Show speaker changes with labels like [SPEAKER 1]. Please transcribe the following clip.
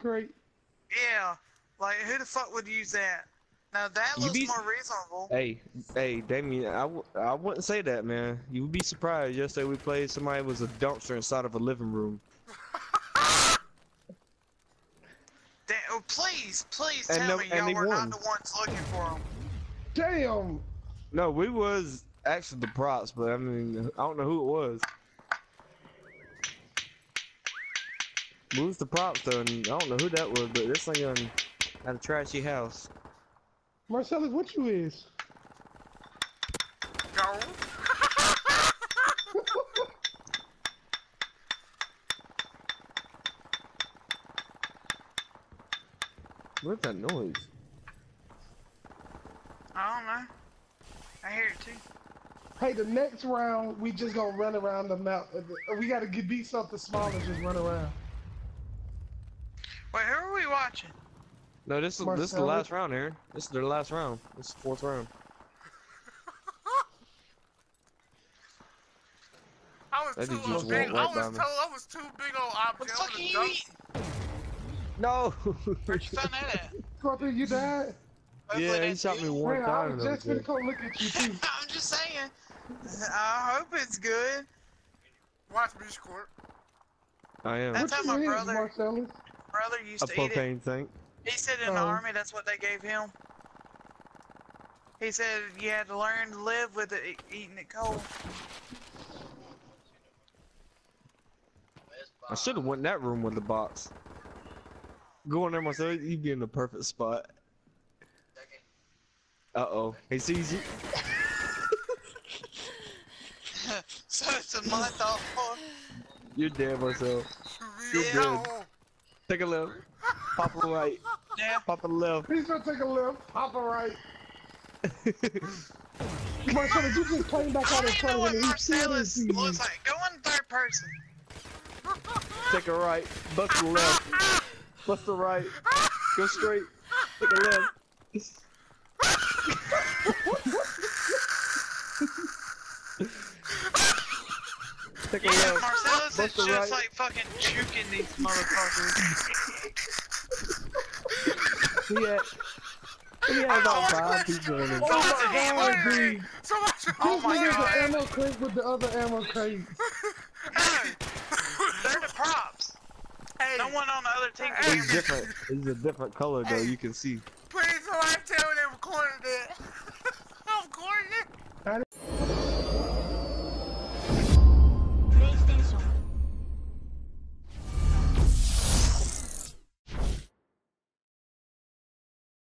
[SPEAKER 1] crate?
[SPEAKER 2] Yeah. Like, who the fuck would use that? Now that
[SPEAKER 3] You
[SPEAKER 2] looks
[SPEAKER 3] be-
[SPEAKER 2] more reasonable.
[SPEAKER 3] Hey, hey, Damien, I, w I wouldn't say that, man. You would be surprised. Yesterday we played, somebody was a dumpster inside of a living room.
[SPEAKER 2] Da- oh, please, please
[SPEAKER 3] And
[SPEAKER 2] tell
[SPEAKER 3] no-
[SPEAKER 2] me y'all were
[SPEAKER 3] won.
[SPEAKER 2] not the ones looking for them.
[SPEAKER 1] Damn!
[SPEAKER 3] No, we was actually the props, but I mean, I don't know who it was. We was the props though, and I don't know who that was, but this thing um, had a trashy house.
[SPEAKER 1] Marcellus, what you is?
[SPEAKER 2] Go.
[SPEAKER 3] What's that noise?
[SPEAKER 2] I don't know. I hear it too.
[SPEAKER 1] Hey, the next round, we just gonna run around the map. We gotta get beat something small and just run around.
[SPEAKER 2] Wait, who are we watching?
[SPEAKER 3] No, this is this is the last round, Aaron. This is the last round. This is the fourth round.
[SPEAKER 4] I was
[SPEAKER 3] That
[SPEAKER 4] too
[SPEAKER 3] just
[SPEAKER 4] big.
[SPEAKER 3] walked
[SPEAKER 4] I was
[SPEAKER 3] by
[SPEAKER 4] told. I was too big on
[SPEAKER 2] What the
[SPEAKER 4] I
[SPEAKER 2] fuck are you eating?
[SPEAKER 3] No.
[SPEAKER 2] Where'd you find that at?
[SPEAKER 1] Scorpion, you died?
[SPEAKER 3] Yeah, he shot me
[SPEAKER 2] you.
[SPEAKER 3] one
[SPEAKER 1] Man, I
[SPEAKER 3] time.
[SPEAKER 1] was just
[SPEAKER 3] that
[SPEAKER 1] finna
[SPEAKER 3] was
[SPEAKER 1] come look at you too.
[SPEAKER 2] I'm just saying. I hope it's good.
[SPEAKER 4] Watch me squirt.
[SPEAKER 3] it. I am.
[SPEAKER 2] That's
[SPEAKER 1] What
[SPEAKER 2] how my brother-
[SPEAKER 1] Marcellus?
[SPEAKER 2] Brother
[SPEAKER 3] A
[SPEAKER 2] used to eat it.
[SPEAKER 3] propane tank.
[SPEAKER 2] He said in the
[SPEAKER 1] Oh.
[SPEAKER 2] army that's what they gave him. He said you had to learn to live with it, eating it cold.
[SPEAKER 3] I should have went in that room with the box. Go in there myself. You'd be in the perfect spot. Uh oh. He sees you.
[SPEAKER 2] so it's a month off.
[SPEAKER 3] You're dead, Marcel. You're
[SPEAKER 2] Yeah.
[SPEAKER 3] Good. Take a left. Pop a right.
[SPEAKER 2] Yeah.
[SPEAKER 3] Pop a left.
[SPEAKER 1] Please don't take a left, Pop a right. Marcellus, you just came back out
[SPEAKER 2] don't
[SPEAKER 1] in
[SPEAKER 2] even
[SPEAKER 1] front
[SPEAKER 2] know
[SPEAKER 1] of
[SPEAKER 2] what
[SPEAKER 1] me. He still didn't
[SPEAKER 2] Marcellus
[SPEAKER 1] see me.
[SPEAKER 2] looks like. Go in third person.
[SPEAKER 3] Take a right. Bust a left. Bust a right. Go straight. Take a left. Take a left.
[SPEAKER 2] Marcellus is just
[SPEAKER 3] right.
[SPEAKER 2] like fucking juking these motherfuckers.
[SPEAKER 3] He had, he had oh about five people in his
[SPEAKER 1] Oh my god,
[SPEAKER 2] ammo
[SPEAKER 1] dude.
[SPEAKER 4] Somebody
[SPEAKER 2] Oh my
[SPEAKER 1] nigga's
[SPEAKER 2] God.
[SPEAKER 1] an ammo crate with the other ammo crate.
[SPEAKER 2] Hey, they're the props.
[SPEAKER 4] Hey,
[SPEAKER 2] No one on the other team can
[SPEAKER 3] He's different. He's a different color though. You can see.
[SPEAKER 4] please somebody tell me they recorded it.